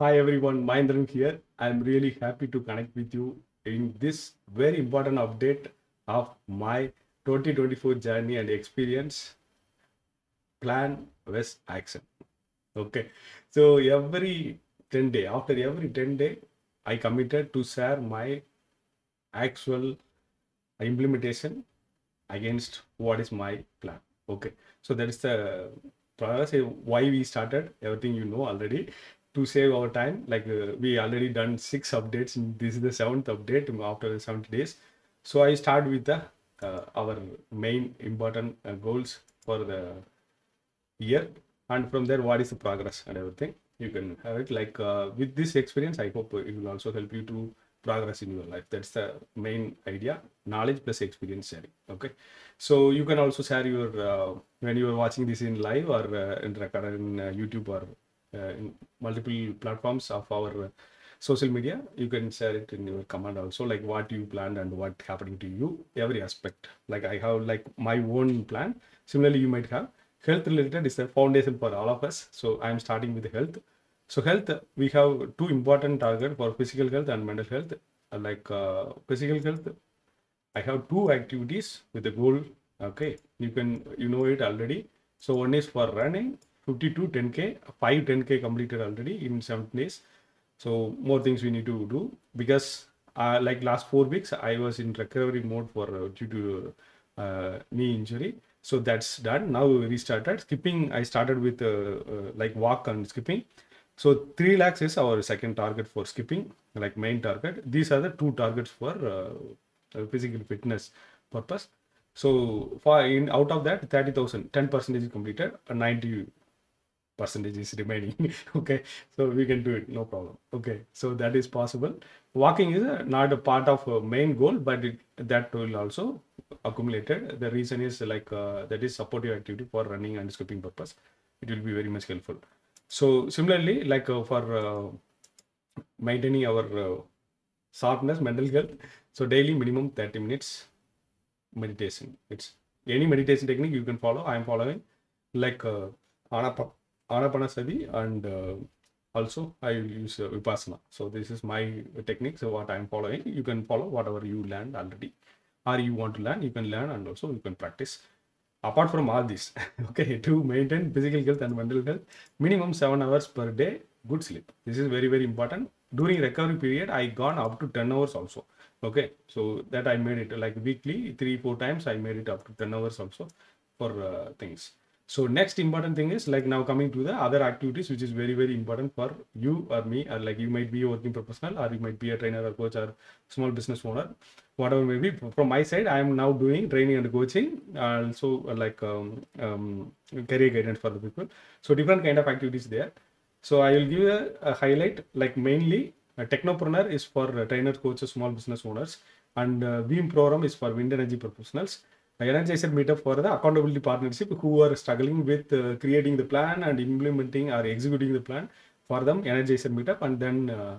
Hi everyone, Mahendran here. I'm really happy to connect with you in this very important update of my 2024 journey and experience plan West action. Okay, so every 10 day, after every 10 day, I committed to share my actual implementation against what is my plan. Okay, so that is the process why we started everything you know already to save our time like uh, we already done six updates and this is the seventh update after the 70 days. So i start with the uh, our main important uh, goals for the year. And from there what is the progress and everything? You can have it. Like uh, with this experience i hope it will also help you to progress in your life. That's the main idea. Knowledge plus experience sharing. Okay. So you can also share your uh, when you are watching this in live or uh, in record in uh, youtube or uh, in multiple platforms of our uh, social media you can share it in your comment also like what you planned and what happening to you every aspect. Like i have like my own plan. Similarly you might have health related is the foundation for all of us. So i am starting with health. So health we have two important target for physical health and mental health. Uh, like uh, physical health I have two activities with the goal. Okay, you can you know it already. So one is for running 52 10k, 5 10k completed already in seven days. So more things we need to do because uh, like last four weeks I was in recovery mode for uh, due to uh, knee injury. So that's done. Now we restarted skipping. I started with uh, uh, like walk and skipping. So 3 lakhs is our second target for skipping, like main target. These are the two targets for uh, physical fitness purpose. So for in out of that 30,000, 10 percent is completed, 90 percentage is remaining. okay, so we can do it, no problem. Okay, so that is possible. Walking is uh, not a part of a main goal, but it, that will also accumulated. The reason is like uh, that is supportive activity for running and skipping purpose. It will be very much helpful. So similarly, like uh, for uh, maintaining our uh, sharpness, mental health. So daily minimum 30 minutes meditation. It's any meditation technique you can follow. I am following like uh, Anapa, Anapanasati and uh, also I will use uh, Vipassana. So this is my technique. So what I am following, you can follow whatever you learned already or you want to learn, you can learn and also you can practice. Apart from all this, okay, to maintain physical health and mental health, minimum seven hours per day, good sleep. This is very, very important during recovery period i gone up to 10 hours also okay so that i made it like weekly three four times i made it up to 10 hours also for uh, things so next important thing is like now coming to the other activities which is very very important for you or me or like you might be a working professional or you might be a trainer or coach or small business owner whatever may be. From my side i am now doing training and coaching also uh, like um, um, career guidance for the people. So different kind of activities there. So I will give a, a highlight like mainly uh, Technopreneur is for trainers, coaches, small business owners, and uh, WEEMM program is for wind energy professionals. Energizer meetup for the accountability partnership. Who are struggling with uh, creating the plan and implementing or executing the plan for them. Energizer meetup and then uh,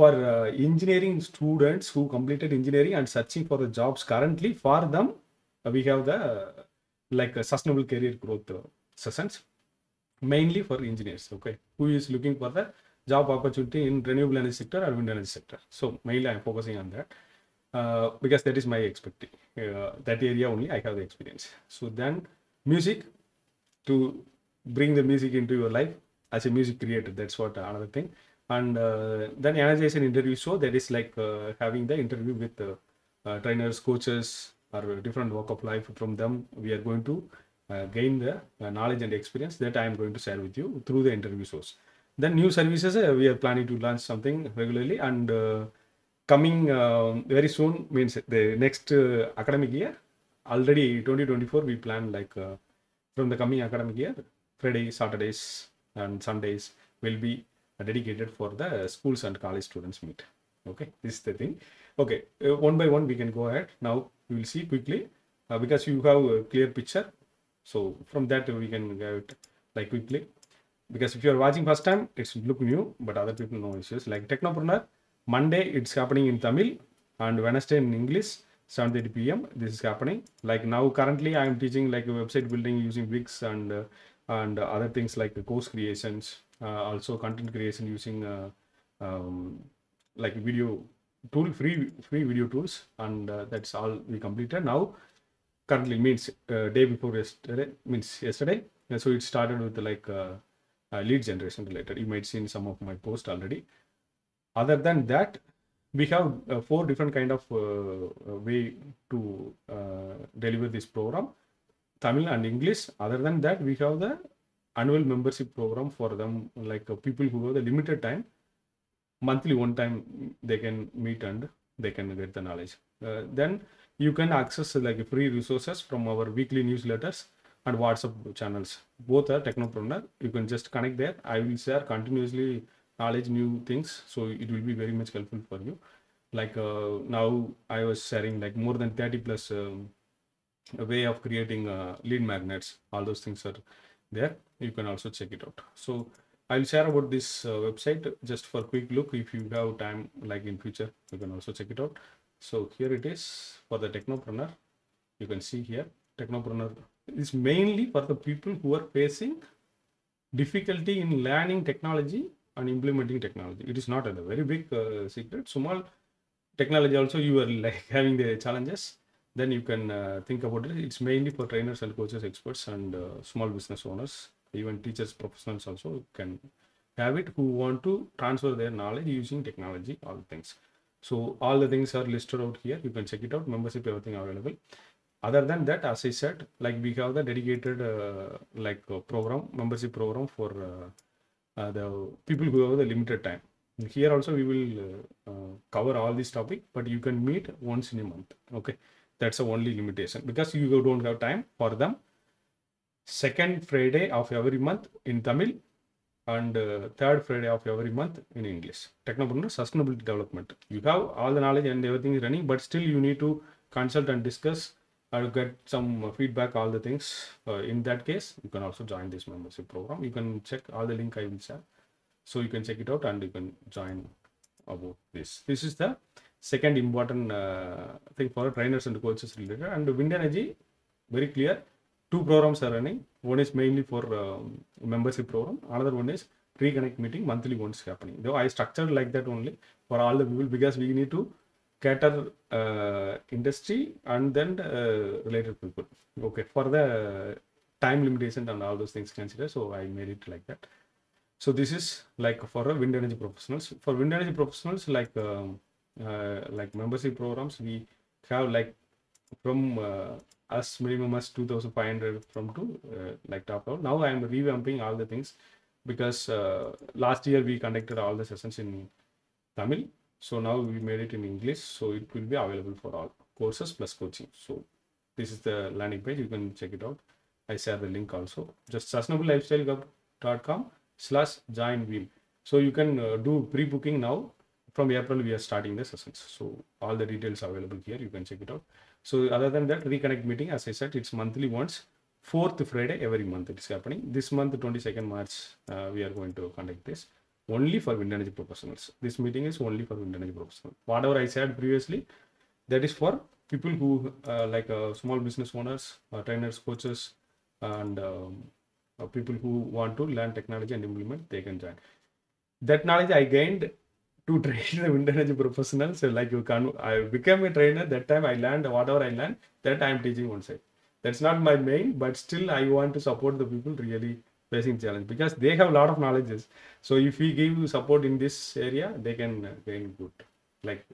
for uh, engineering students who completed engineering and searching for the jobs currently for them uh, we have the uh, like sustainable career growth uh, sessions mainly for engineers okay? Who is looking for the job opportunity in renewable energy sector or wind energy sector. So mainly i'm focusing on that uh, because that is my expecting uh, that area only i have the experience. So then music to bring the music into your life as a music creator that's what another thing. And uh, then energization interview show that is like uh, having the interview with uh, uh, trainers coaches or different walk of life from them. We are going to gain the knowledge and experience that I am going to share with you through the interview source. Then new services, we are planning to launch something regularly. And coming uh, very soon means the next uh, academic year. Already 2024, we plan like uh, from the coming academic year, Friday, Saturdays, and Sundays will be uh, dedicated for the schools and college students meet. Okay, this is the thing. Okay, uh, one by one we can go ahead. Now we will see quickly uh, because you have a clear picture so from that we can get like quickly because if you are watching first time it's look new but other people know issues like technopreneur monday it's happening in tamil and wednesday in english 7:30 pm this is happening like now currently i am teaching like a website building using wix and uh, and other things like course creations uh, also content creation using uh, um, like video tool, free free video tools, and uh, that's all we completed. Now, currently means uh, day before yesterday means yesterday. And so it started with like uh, lead generation related. You might seen some of my post already. Other than that, we have uh, four different kind of uh, uh, way to uh, deliver this program. Tamil and english. Other than that we have the annual membership program for them like uh, people who have the limited time. Monthly one time they can meet and they can get the knowledge. Uh, then you can access like free resources from our weekly newsletters and whatsapp channels. Both are technopreneur you can just connect there. I will share continuously knowledge new things so it will be very much helpful for you. Like uh, now i was sharing like more than 30 plus um, a way of creating uh, lead magnets. All those things are there. You can also check it out. So i'll share about this uh, website just for quick look. If you have time like in future you can also check it out. So here it is for the technopreneur. You can see here technopreneur is mainly for the people who are facing difficulty in learning technology and implementing technology. It is not a very big uh, secret. Small technology also you are like having the challenges. Then you can uh, think about it. It's mainly for trainers and coaches experts and uh, small business owners even teachers professionals also can have it who want to transfer their knowledge using technology all the things. So all the things are listed out here. You can check it out. Membership everything available. Other than that as i said like we have the dedicated uh, like uh, program membership program for uh, the people who have the limited time. Here also we will uh, uh, cover all this topic but you can meet once in a month okay? That's the only limitation because you don't have time for them. Second friday of every month in tamil and uh, third friday of every month in english. Technopreneur sustainability development. You have all the knowledge and everything is running but still you need to consult and discuss or get some uh, feedback all the things. Uh, in that case you can also join this membership program. You can check all the link i will share. So you can check it out and you can join about this. This is the second important uh, thing for trainers and coaches related. And wind energy very clear. Two programs are running. One is mainly for um, membership program. Another one is reconnect meeting monthly once happening. Though i structured like that only. For all the people because we need to cater uh, industry and then uh, related people okay for the time limitation and all those things considered so i made it like that. So this is like for wind energy professionals. For wind energy professionals like um, uh, like membership programs we have like from uh, us minimum as 2500 from to uh, like top level. Now i am revamping all the things because uh, last year we conducted all the sessions in tamil so now we made it in english so it will be available for all courses plus coaching. So this is the landing page you can check it out. I share the link also. Just sustainablelifestyle.com slash join WEEMM. So you can uh, do pre-booking now. From april we are starting the sessions. So all the details available here. You can check it out. So other than that reconnect meeting as i said it's monthly once. Fourth friday every month it is happening. This month 22nd march uh, we are going to conduct this only for wind energy professionals. This meeting is only for wind energy professionals. Whatever i said previously that is for people who uh, like uh, small business owners uh, trainers coaches and um, uh, people who want to learn technology and implement they can join. That knowledge i gained to train the wind energy professionals so like you can i became a trainer that time i learned whatever i learned that i am teaching one side that's not my main but still i want to support the people really facing challenge because they have a lot of knowledges. So if we give support in this area they can gain good like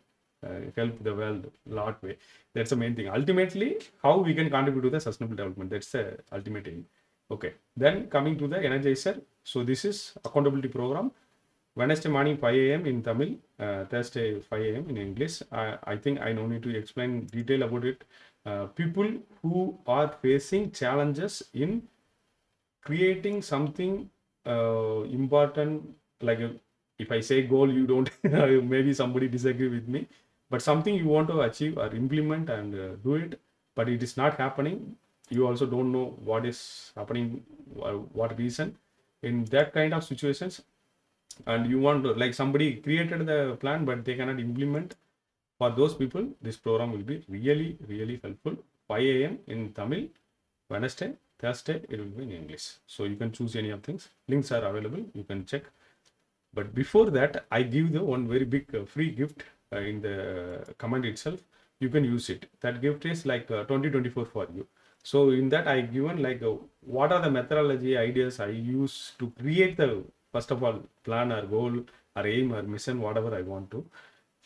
uh, help the world a lot way. That's the main thing. Ultimately how we can contribute to the sustainable development that's the ultimate aim. Okay then coming to the energizer. So this is accountability program. Wednesday morning 5 a.m in tamil uh, thursday 5 a.m in english. I i think i no need to explain detail about it. Uh, people who are facing challenges in creating something uh, important like if i say goal you don't maybe somebody disagree with me but something you want to achieve or implement and uh, do it but it is not happening you also don't know what is happening what reason. In that kind of situations and you want to like somebody created the plan but they cannot implement for those people this program will be really really helpful. 5 a.m in tamil wednesday thursday it will be in english. So you can choose any of things. Links are available. You can check. But before that i give the one very big uh, free gift uh, in the command itself. You can use it. That gift is like uh, 2024 for you. So in that i given like uh, what are the methodology ideas i use to create the first of all plan or goal or aim or mission whatever i want to.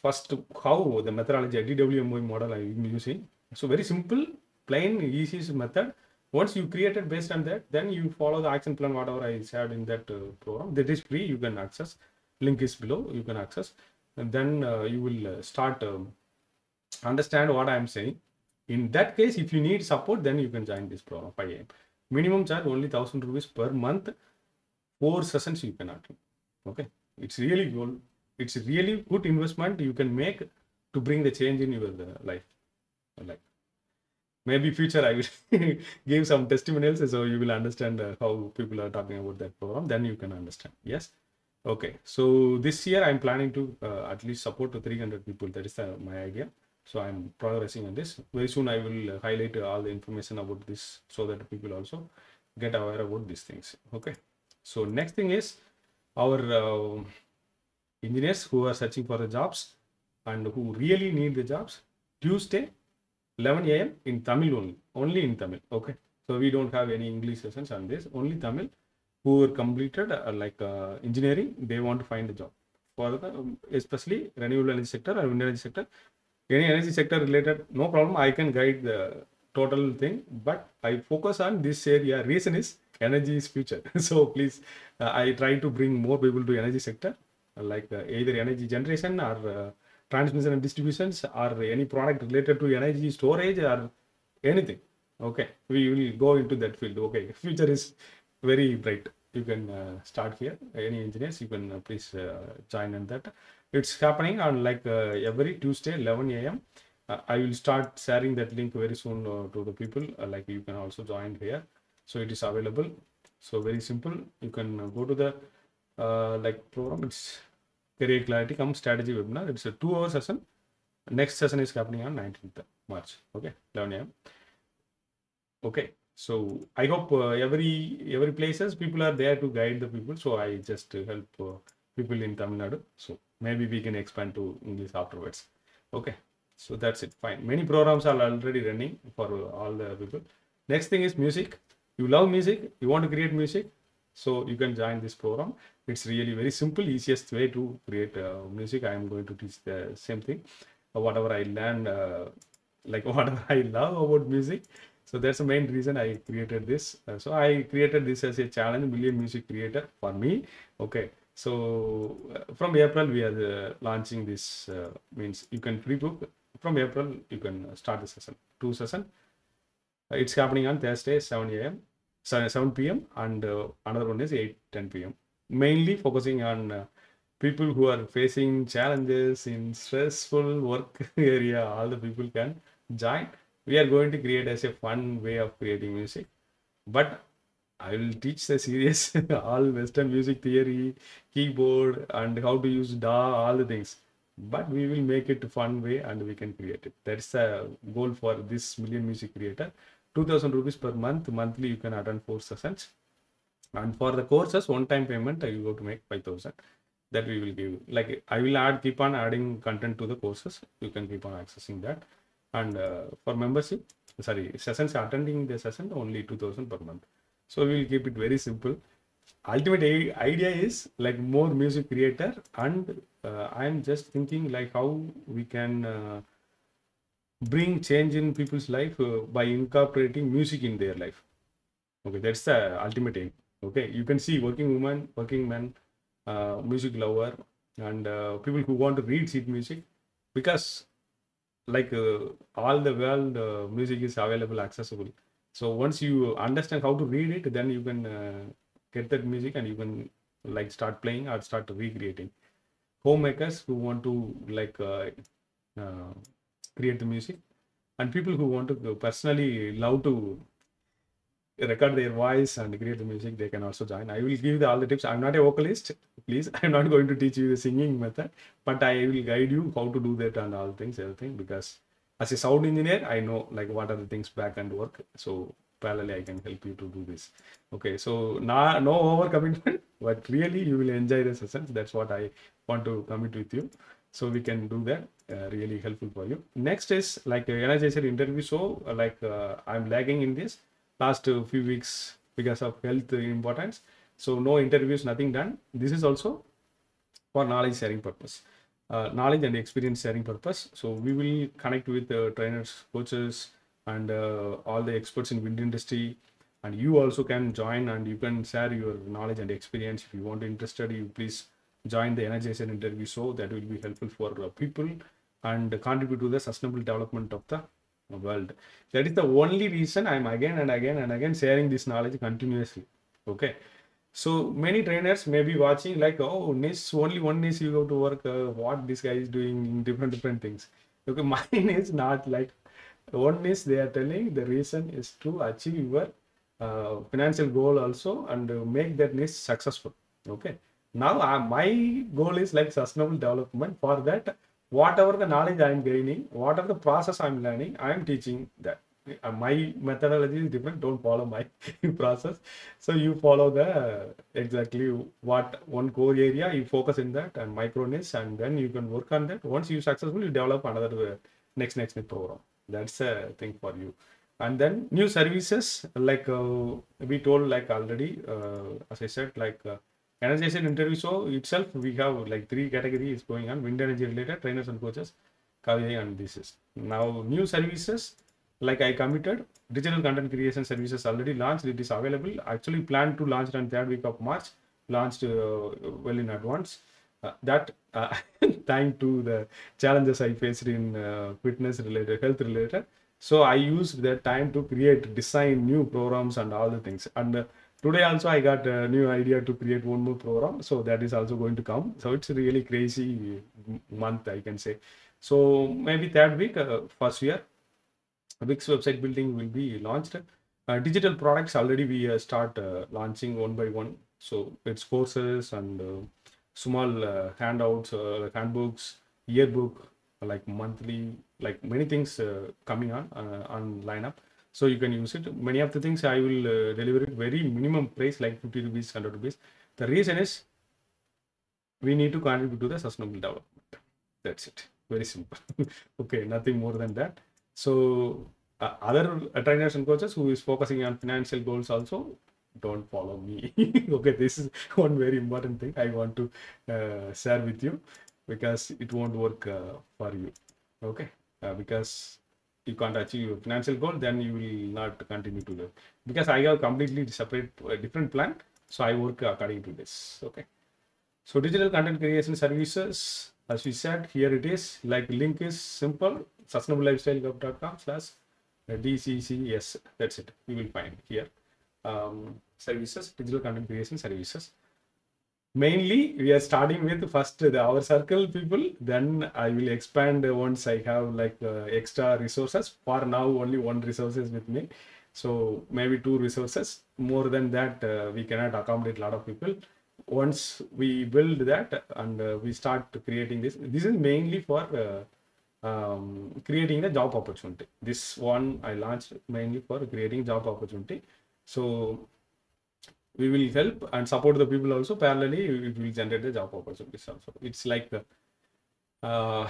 First how the methodology DWMO model i'm using. So very simple plain easy method once you created based on that then you follow the action plan whatever i shared in that uh, program. That is free. You can access. Link is below. You can access. And then uh, you will uh, start um, understand what i am saying. In that case if you need support then you can join this program 5 am minimum charge only 1000 rupees per month four sessions you can attend okay? It's really good. It's really good investment you can make to bring the change in your uh, life. Like maybe future i will give some testimonials so you will understand uh, how people are talking about that program. Then you can understand. Yes? Okay. So this year i'm planning to uh, at least support to 300 people. That is my idea. So i'm progressing on this. Very soon i will uh, highlight all the information about this so that people also get aware about these things. Okay? So next thing is our uh, engineers who are searching for the jobs and who really need the jobs. Tuesday 11 a.m. in Tamil only, only in Tamil. Okay, so we don't have any English sessions on this. Only Tamil. Who are completed uh, like uh, engineering, they want to find a job for the um, especially renewable energy sector or wind energy sector. Any energy sector related, no problem. I can guide the total thing, but I focus on this area. Reason is energy is future. so please, uh, I try to bring more people to energy sector, like uh, either energy generation or uh, transmission and distributions or any product related to energy storage or anything. Okay we will go into that field. Okay future is very bright. You can uh, start here. Any engineers you can uh, please uh, join in that. It's happening on like uh, every tuesday 11 a.m uh, i will start sharing that link very soon uh, to the people. Like you can also join here. So it is available. So very simple. You can go to the like program. It's career clarity come strategy webinar. It's a two hour session. Next session is happening on 19th march. Okay? 11 a.m okay? So i hope uh, every every places people are there to guide the people. So i just uh, help uh, people in tamil nadu. So maybe we can expand to english afterwards. Okay? So that's it. Fine. Many programs are already running for all the people. Next thing is music. You love music. You want to create music. So you can join this program it's really very simple easiest way to create uh, music. I am going to teach the same thing. Uh, whatever i learned uh, like whatever i love about music. So that's the main reason i created this. So i created this as a challenge million music creator for me. Okay. So from april we are launching this means you can pre-book. From april you can start the session two session. It's happening on thursday 7 a.m sorry, 7 p.m and uh, another one is 8 10 p.m mainly focusing on uh, people who are facing challenges in stressful work area. All the people can join. We are going to create as a fun way of creating music. But i will teach the serious all western music theory keyboard and how to use da all the things. But we will make it fun way and we can create it. That's the goal for this million music creator. 2000 rupees per month monthly you can attend four sessions and for the courses one time payment uh, you go to make 5000 that we will give like i will add keep on adding content to the courses. You can keep on accessing that. And uh, for membership sorry sessions attending the session only 2000 per month. So we will keep it very simple. Ultimate idea is like more music creator and uh, i'm just thinking like how we can uh, bring change in people's life uh, by incorporating music in their life. Okay that's the ultimate aim okay you can see working women working men uh, music lover and uh, people who want to read sheet music because like uh, all the world uh, music is available accessible. So once you understand how to read it then you can uh, get that music and you can like start playing or start recreating. Homemakers who want to like uh, uh, create the music and people who want to personally love to record their voice and create the music they can also join. I will give the, all the tips. I'm not a vocalist please. I'm not going to teach you the singing method but i will guide you how to do that and all things everything because as a sound engineer i know like what are the things back and work. So parallelly i can help you to do this. Okay so na- no over commitment but really you will enjoy the sessions that's what i want to commit with you. So we can do that. Uh, really helpful for you. Next is like uh, energizer interview. So uh, like uh, i'm lagging in this last uh, few weeks because of health importance. So no interviews nothing done. This is also for knowledge sharing purpose. Uh, knowledge and experience sharing purpose. So we will connect with uh, trainers coaches and uh, all the experts in wind industry. And you also can join and you can share your knowledge and experience. If you want interested you please join the energizer interview so that will be helpful for uh, people and contribute to the sustainable development of the world. That is the only reason i'm again and again and again sharing this knowledge continuously okay? So many trainers may be watching like oh niche only one niche you go to work. Uh, what this guy is doing in different different things. Okay mine is not like one niche they are telling the reason is to achieve your uh, financial goal also and make that niche successful okay? Now uh, my goal is like sustainable development. For that whatever the knowledge i am gaining whatever the process i'm learning i am teaching that. Uh, my methodology is different. Don't follow my process. So you follow the exactly what one core area you focus in that and micro niche and then you can work on that. Once you successful you develop another uh, next next next program that's a thing for you. And then new services like uh, we told like already uh, as i said like uh, energization interview so itself we have like three categories going on wind energy related trainers and coaches Kavya and this is. Now new services like I committed digital content creation services already launched it is available. Actually planned to launch on third week of March launched uh, well in advance. Uh, that uh, thanks to the challenges I faced in uh, fitness related health related. So I used that time to create design new programs and all the things. And uh, today also I got a new idea to create one more program so that is also going to come so it's a really crazy month I can say so maybe third week uh, first year Wix website building will be launched. Uh, digital products already we uh, start uh, launching one by one. So it's courses and uh, small uh, handouts, handbooks, yearbook, like monthly, like many things coming on on lineup. So you can use it. Many of the things I will uh, deliver it very minimum price, like 50 rupees, 100 rupees. The reason is we need to contribute to the sustainable development. That's it. Very simple. okay, nothing more than that. So uh, other uh, trainers and coaches who is focusing on financial goals also don't follow me. okay, this is one very important thing I want to uh, share with you because it won't work uh, for you. Okay, uh, because you can't achieve your financial goal, then you will not continue to live. Because I have completely separate uh, different plan, so I work according to this. Okay. So digital content creation services, as we said, here it is. Like link is simple, sustainablelifestyle.com slash DCCS. That's it. You will find here. Um, services, digital content creation services. Mainly, we are starting with first the, our circle people. Then I will expand once I have like uh, extra resources. For now, only one resource is with me. So maybe two resources. More than that, uh, we cannot accommodate a lot of people once we build that and uh, we start creating this this is mainly for uh, um, creating the job opportunity this one i launched mainly for creating job opportunity so we will help and support the people also. Parallelly it will generate the job opportunities also. It's like uh,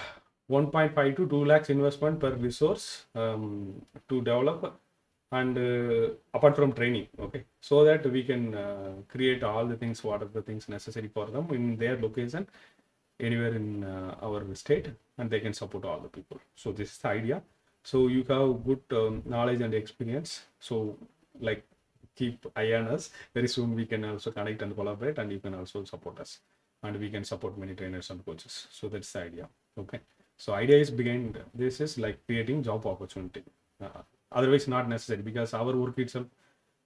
1.5 to 2 lakhs investment per resource um, to develop and uh, apart from training okay? So that we can uh, create all the things what are the things necessary for them in their location anywhere in uh, our state and they can support all the people. So this is the idea. So you have good um, knowledge and experience. So like keep eye on us. Very soon we can also connect and collaborate and you can also support us. And we can support many trainers and coaches. So that's the idea. Okay. So idea is behind this is like creating job opportunity. Uh, otherwise not necessary because our work itself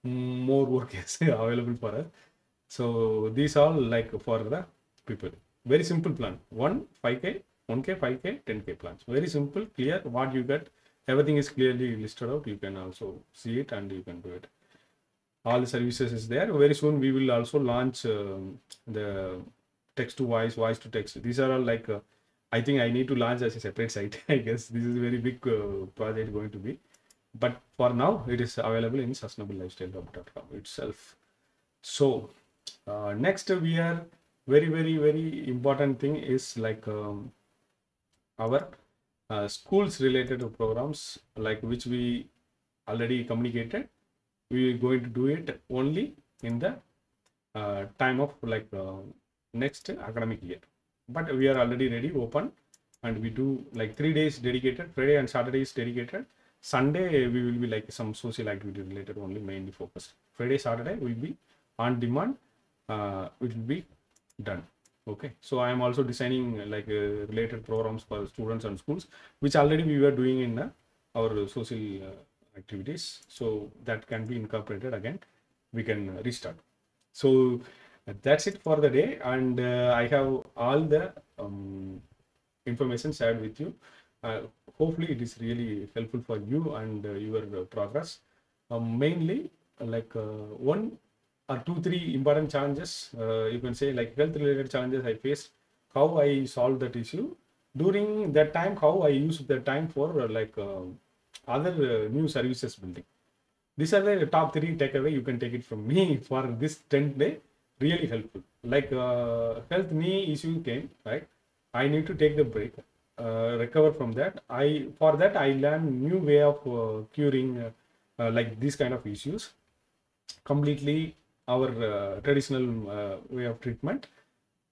more work is available for us. So these all like for the people. Very simple plan. One 5k 1k 5k 10k plans. Very simple clear. What you get everything is clearly listed out. You can also see it and you can do it all the services is there. Very soon we will also launch um, the text to voice voice to text these are all like uh, i think i need to launch as a separate site i guess. This is a very big uh, project going to be. But for now it is available in sustainablelifestyle.com itself. So uh, next we are very very very important thing is like um, our uh, schools related to programs like which we already communicated we are going to do it only in the uh, time of like uh, next academic year. But we are already ready open and we do like three days dedicated friday and saturday is dedicated. Sunday we will be like some social activity related only mainly focused friday saturday will be on demand uh, it will be done. Okay? So i am also designing like uh, related programs for students and schools which already we were doing in uh, our social uh, activities so that can be incorporated again. We can restart. So uh, that's it for the day and uh, i have all the um, information shared with you. Uh, hopefully it is really helpful for you and uh, your uh, progress. Um, mainly uh, like uh, one or two three important challenges uh, you can say like health related challenges i faced how i solved that issue. During that time how i used that time for uh, like uh, other uh, new services building. These are the top three takeaway. You can take it from me for this 10 day really helpful. Like uh, health knee issue came right? I need to take the break uh, recover from that. I for that i learned new way of uh, curing uh, uh, like these kind of issues. Completely our traditional way of treatment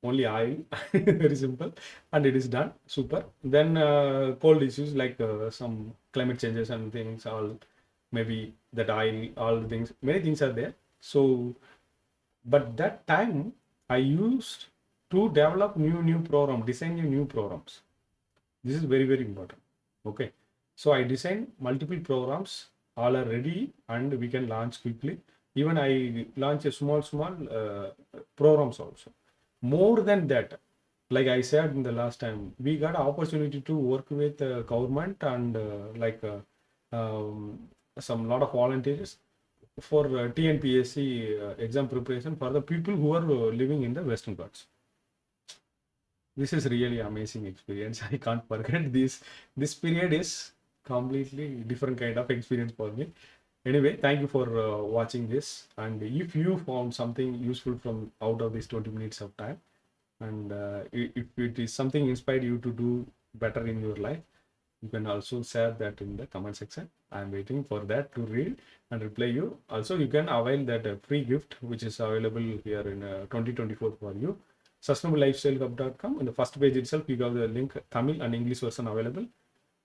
only oil very simple and it is done super. Then uh, cold issues like uh, some climate changes and things all maybe that oil all the things many things are there. So but that time i used to develop new new program design new new programs. This is very very important okay? So i designed multiple programs all are ready and we can launch quickly. Even i launch a small small uh, programs also more than that like i said in the last time we got an opportunity to work with uh, government and uh, like uh, um, some lot of volunteers for uh, tnpsc uh, exam preparation for the people who are living in the western ghats. This is really amazing experience. I can't forget this. This period is completely different kind of experience for me anyway thank you for uh, watching this. And if you found something useful from out of these 20 minutes of time and uh, if it is something inspired you to do better in your life you can also share that in the comment section. I'm waiting for that to read and reply you. Also you can avail that uh, free gift which is available here in uh, 2024 for you. Sustainablelifestylehub.com on the first page itself you have the link tamil and english version available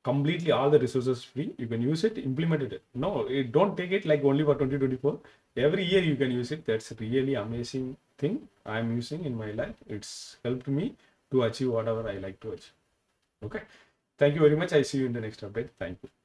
completely all the resources free you can use it implement it. No it, don't take it like only for 2024 every year you can use it. That's really amazing thing i'm using in my life. It's helped me to achieve whatever i like to achieve. Okay? Thank you very much. I see you in the next update. Thank you